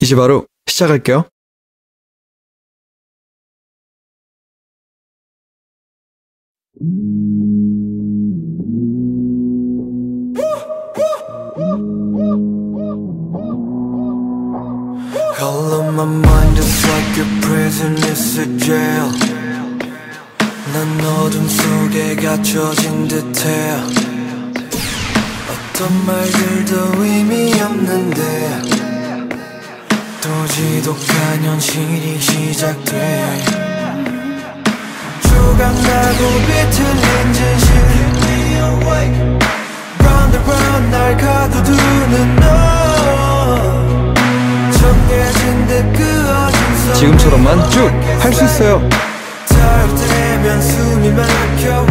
이제 바로 시작할게요. 난 어둠 속에 갇혀진 듯해 어떤 말들도 의미 없는데 또 지독한 현실이 시작돼. 조각나고 비틀린 진실. Round and round 날 가둬두는 너. 정해진 듯 그어진 지금처럼만 쭉 할 수 있어요. 자유되면 숨이 막혀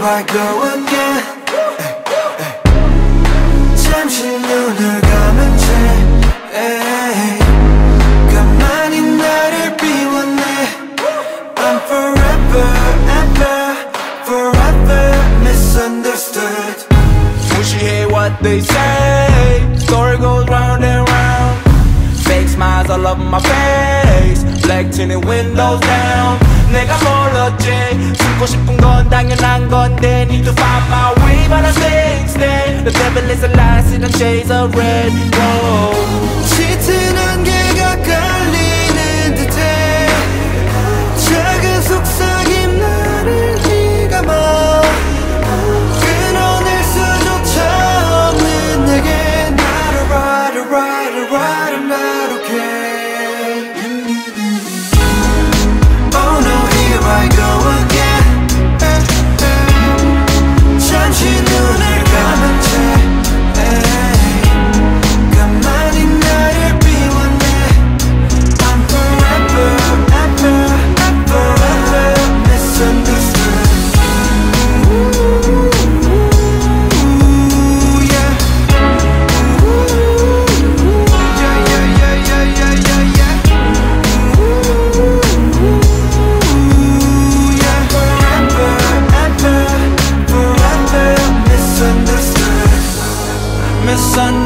I go again 잠시 눈을 감은 채 에이, 가만히 나를 비웠네 I'm forever, ever, forever misunderstood 무시해 what they say Story goes round and round Fake smiles all over my face Black tinted windows down 내가 몰랐지 숨고 싶은 건 당연한 건데 Need to find my way but I stay, stay The devil is a lie, sit and chase a red rose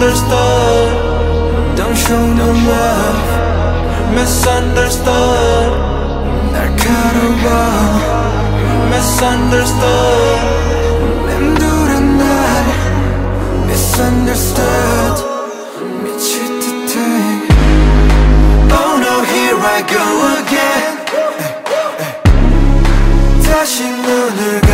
misunderstood. Don't show no love. Misunderstood. That kind of love. Misunderstood. 힘들은 날 Misunderstood. 미칠 듯해 Oh no here I go again. 다시 눈을